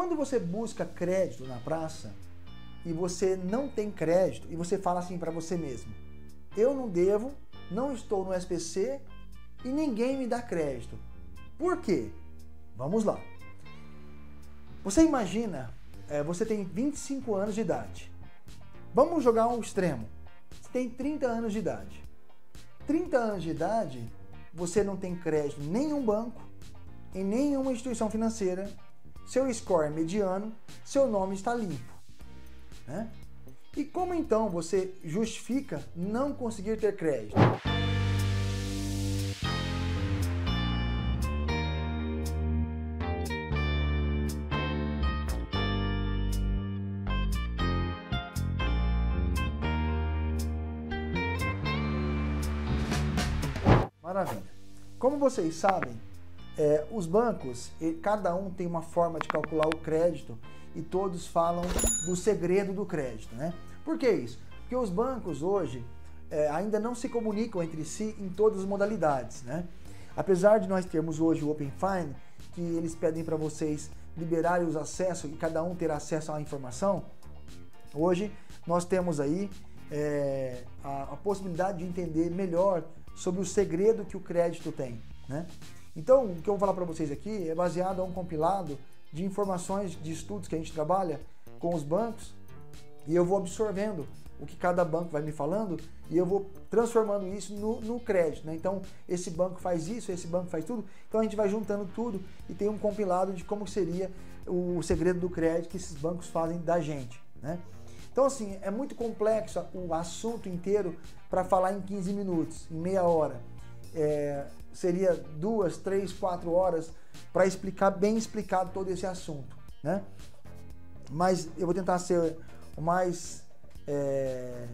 quando você busca crédito na praça e você não tem crédito e você fala assim para você mesmo: eu não devo, não estou no SPC e ninguém me dá crédito. Por quê? Vamos lá. Você imagina, é, você tem 25 anos de idade. Vamos jogar um extremo. Você tem 30 anos de idade. 30 anos de idade, você não tem crédito em nenhum banco, em nenhuma instituição financeira, seu score é mediano, seu nome está limpo. Né? E como então você justifica não conseguir ter crédito? Maravilha. Como vocês sabem, é, os bancos, cada um tem uma forma de calcular o crédito e todos falam do segredo do crédito, né? Por que isso? Porque os bancos hoje é, ainda não se comunicam entre si em todas as modalidades, né? Apesar de nós termos hoje o Open Fine, que eles pedem para vocês liberarem os acessos e cada um ter acesso à informação, hoje nós temos aí é, a, a possibilidade de entender melhor sobre o segredo que o crédito tem, né? Então, o que eu vou falar para vocês aqui é baseado a um compilado de informações de estudos que a gente trabalha com os bancos e eu vou absorvendo o que cada banco vai me falando e eu vou transformando isso no, no crédito. Né? Então, esse banco faz isso, esse banco faz tudo. Então, a gente vai juntando tudo e tem um compilado de como seria o segredo do crédito que esses bancos fazem da gente. Né? Então, assim, é muito complexo o assunto inteiro para falar em 15 minutos, em meia hora. É, seria duas, três, quatro horas para explicar bem explicado todo esse assunto, né? Mas eu vou tentar ser o mais é,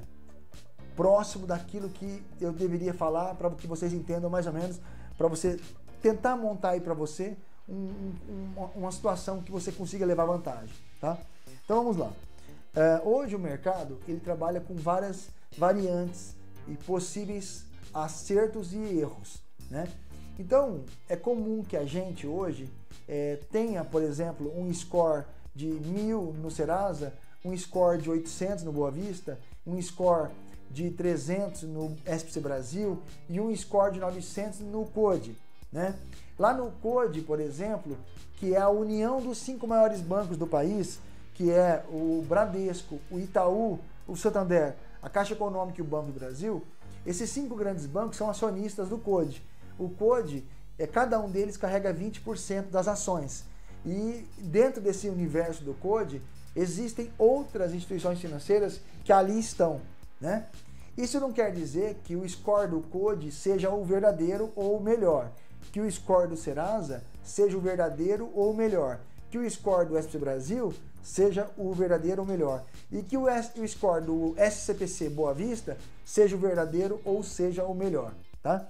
próximo daquilo que eu deveria falar para que vocês entendam mais ou menos, para você tentar montar aí para você um, um, uma situação que você consiga levar vantagem, tá? Então vamos lá. É, hoje o mercado ele trabalha com várias variantes e possíveis acertos e erros, né? Então, é comum que a gente hoje é, tenha, por exemplo, um score de 1000 no Serasa, um score de 800 no Boa Vista, um score de 300 no SPC Brasil e um score de 900 no CODE. Né? Lá no CODE, por exemplo, que é a união dos cinco maiores bancos do país, que é o Bradesco, o Itaú, o Santander, a Caixa Econômica e o Banco do Brasil, esses cinco grandes bancos são acionistas do CODE. O CODE, é, cada um deles carrega 20% das ações. E dentro desse universo do CODE, existem outras instituições financeiras que ali estão. Né? Isso não quer dizer que o score do CODE seja o verdadeiro ou o melhor, que o score do Serasa seja o verdadeiro ou o melhor, que o score do SPC Brasil seja o verdadeiro ou melhor, e que o, o score do SCPC Boa Vista seja o verdadeiro ou seja o melhor. Tá?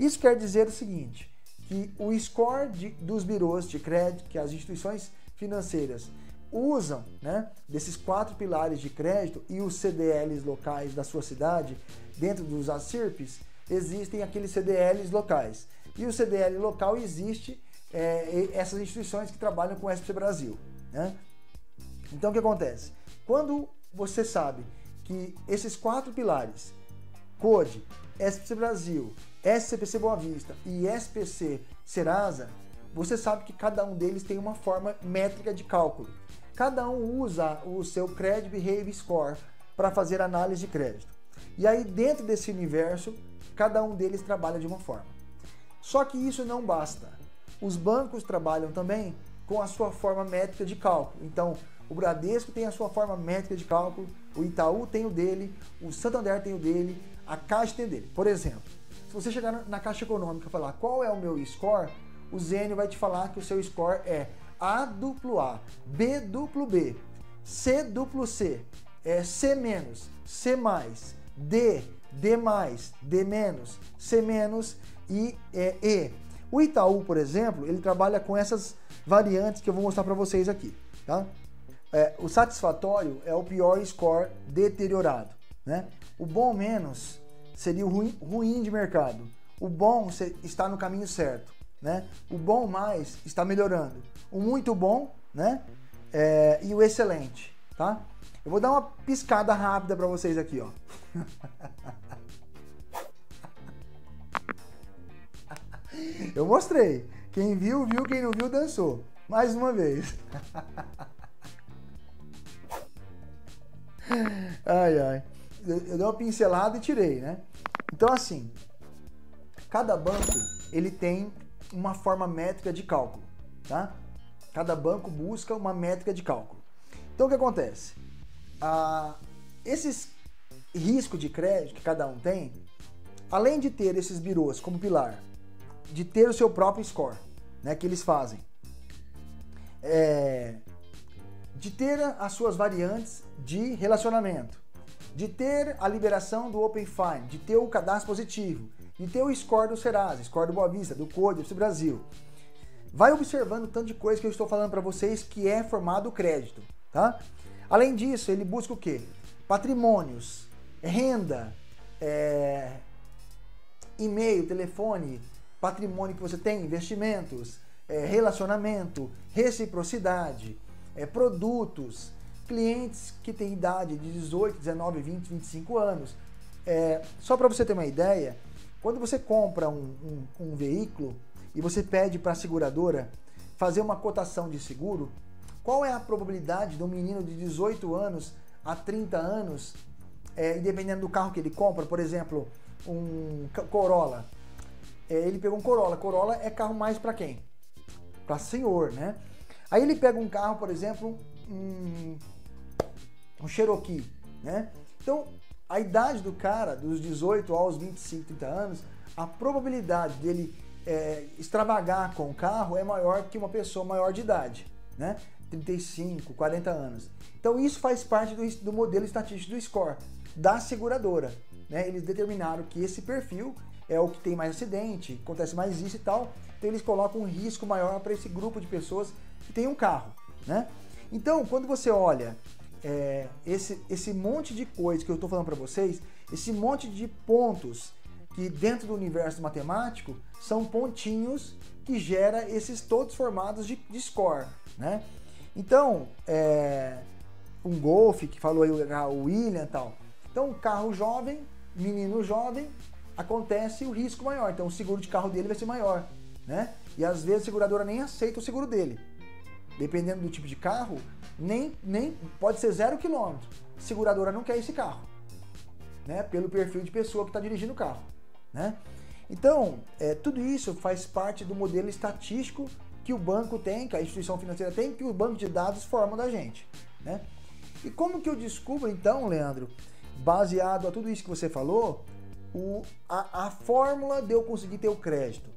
Isso quer dizer o seguinte, que o score de, dos birôs de crédito, que as instituições financeiras usam, né, desses quatro pilares de crédito e os CDLs locais da sua cidade, dentro dos ACIRPs, existem aqueles CDLs locais. E o CDL local existe é, essas instituições que trabalham com o SPC Brasil. Né? Então o que acontece? Quando você sabe que esses quatro pilares, CODE, SPC Brasil, SCPC Boa Vista e SPC Serasa, você sabe que cada um deles tem uma forma métrica de cálculo. Cada um usa o seu Credit Behavior Score para fazer análise de crédito. E aí, dentro desse universo, cada um deles trabalha de uma forma. Só que isso não basta. Os bancos trabalham também com a sua forma métrica de cálculo. Então, o Bradesco tem a sua forma métrica de cálculo, o Itaú tem o dele, o Santander tem o dele, a Caixa tem o dele. Por exemplo, se você chegar na Caixa Econômica e falar qual é o meu score, o Zênio vai te falar que o seu score é A duplo A, B duplo B, C duplo C, é C menos, C mais, D, D mais, D menos, C menos e é, E. O Itaú, por exemplo, ele trabalha com essas variantes que eu vou mostrar para vocês aqui, tá? É, o satisfatório é o pior score deteriorado, né? O bom menos seria o ruim, ruim de mercado. O bom está no caminho certo, né? O bom mais está melhorando. O muito bom, né? é, e o excelente, tá? Eu vou dar uma piscada rápida para vocês aqui, ó. Eu mostrei. Quem viu, viu. Quem não viu, dançou. Mais uma vez. Ai, ai. Eu, dei uma pincelada e tirei, né? Então, assim, cada banco ele tem uma forma métrica de cálculo, tá? Cada banco busca uma métrica de cálculo. Então, o que acontece? Ah, esses riscos de crédito que cada um tem, além de ter esses birôs como pilar, de ter o seu próprio score, né, que eles fazem, é, de ter as suas variantes de relacionamento, de ter a liberação do Open Fine, de ter o cadastro positivo, de ter o score do Serasa, score do Boa Vista, do Code, do Brasil. Vai observando o tanto de coisa que eu estou falando para vocês que é formado o crédito, tá? Além disso, ele busca o quê? Patrimônios, renda, é, e-mail, telefone, patrimônio que você tem, investimentos, é, relacionamento, reciprocidade, é, produtos, clientes que têm idade de 18, 19, 20, 25 anos. É, só para você ter uma ideia, quando você compra um, um, um veículo e você pede para a seguradora fazer uma cotação de seguro, qual é a probabilidade de um menino de 18 anos a 30 anos, é, do carro que ele compra, por exemplo, um Corolla, é, ele pegou um Corolla. Corolla é carro mais para quem? Para senhor, né? Aí ele pega um carro, por exemplo, um, um Cherokee, né? Então, a idade do cara, dos 18 aos 25, 30 anos, a probabilidade dele é, extravagar com o carro é maior que uma pessoa maior de idade, né? 35, 40 anos. Então isso faz parte do, do modelo estatístico do score da seguradora. Né? Eles determinaram que esse perfil é o que tem mais acidente, acontece mais isso e tal. Então eles colocam um risco maior para esse grupo de pessoas que tem um carro, né? Então, quando você olha é, esse, esse monte de coisas que eu estou falando para vocês, esse monte de pontos que dentro do universo matemático são pontinhos que gera esses todos formados de, de score, né? Então, é, um Golf, que falou aí o William tal. Então, carro jovem, menino jovem, acontece o risco maior. Então o seguro de carro dele vai ser maior, né? E às vezes a seguradora nem aceita o seguro dele. Dependendo do tipo de carro, nem, nem pode ser zero quilômetro. Seguradora não quer esse carro, né? Pelo perfil de pessoa que está dirigindo o carro, né? Então, é, tudo isso faz parte do modelo estatístico que o banco tem, que a instituição financeira tem, que o banco de dados forma da gente, né? E como que eu descubro então, Leandro, baseado a tudo isso que você falou, o, a, a fórmula de eu conseguir ter o crédito.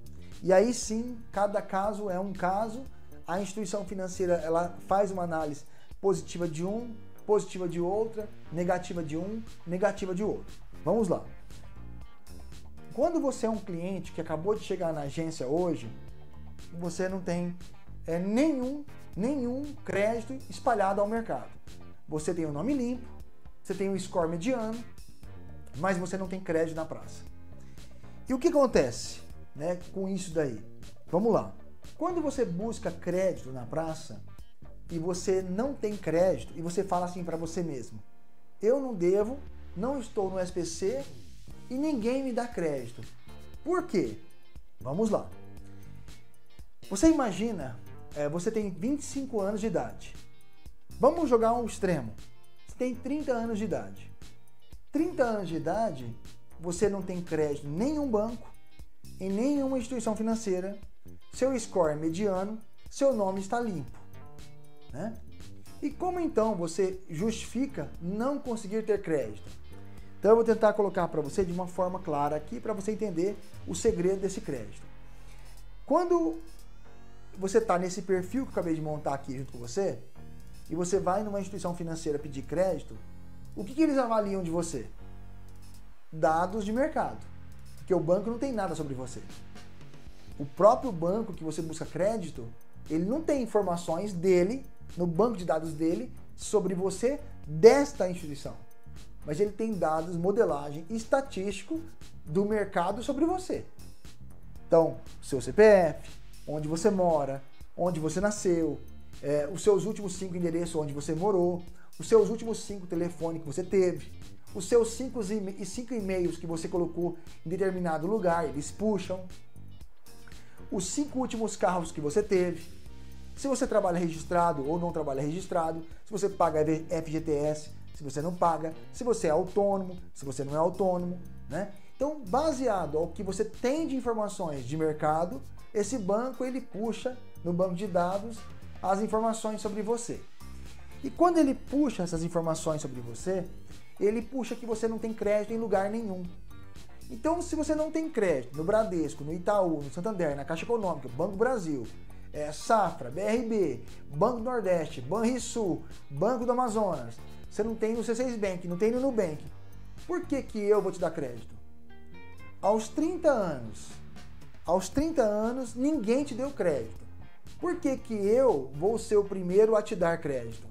E aí sim, cada caso é um caso. A instituição financeira ela faz uma análise positiva de um, positiva de outra, negativa de um, negativa de outro. Vamos lá. Quando você é um cliente que acabou de chegar na agência hoje, você não tem é, nenhum, nenhum crédito espalhado ao mercado. Você tem o um nome limpo, você tem um score mediano, mas você não tem crédito na praça. E o que acontece né, com isso daí? Vamos lá. Quando você busca crédito na praça e você não tem crédito e você fala assim para você mesmo: eu não devo, não estou no SPC e ninguém me dá crédito. Por quê? Vamos lá. Você imagina, é, você tem 25 anos de idade. Vamos jogar um extremo. Você tem 30 anos de idade. 30 anos de idade, você não tem crédito em nenhum banco, em nenhuma instituição financeira, seu score é mediano, seu nome está limpo. Né? E como então você justifica não conseguir ter crédito? Então eu vou tentar colocar para você de uma forma clara aqui para você entender o segredo desse crédito. Quando você está nesse perfil que eu acabei de montar aqui junto com você, e você vai numa instituição financeira pedir crédito, o que, que eles avaliam de você? Dados de mercado. Porque o banco não tem nada sobre você. O próprio banco que você busca crédito, ele não tem informações dele, no banco de dados dele, sobre você desta instituição. Mas ele tem dados, modelagem estatístico do mercado sobre você. Então, seu CPF, onde você mora, onde você nasceu, é, os seus últimos cinco endereços onde você morou, os seus últimos cinco telefones que você teve, os seus cinco, e cinco e-mails que você colocou em determinado lugar, eles puxam, os cinco últimos carros que você teve, se você trabalha registrado ou não trabalha registrado, se você paga FGTS, se você não paga, se você é autônomo, se você não é autônomo, né? Então, baseado ao que você tem de informações de mercado, esse banco ele puxa no banco de dados as informações sobre você. E quando ele puxa essas informações sobre você, ele puxa que você não tem crédito em lugar nenhum. Então, se você não tem crédito no Bradesco, no Itaú, no Santander, na Caixa Econômica, Banco Brasil, é, Safra, BRB, Banco Nordeste, Banrisul, Banco do Amazonas, você não tem no C6 Bank, não tem no Nubank, por que, que eu vou te dar crédito? Aos 30 anos, aos 30 anos, ninguém te deu crédito. Por que, que eu vou ser o primeiro a te dar crédito?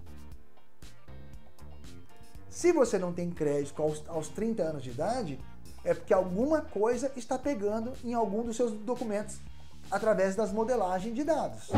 Se você não tem crédito aos, aos 30 anos de idade, é porque alguma coisa está pegando em algum dos seus documentos através das modelagens de dados.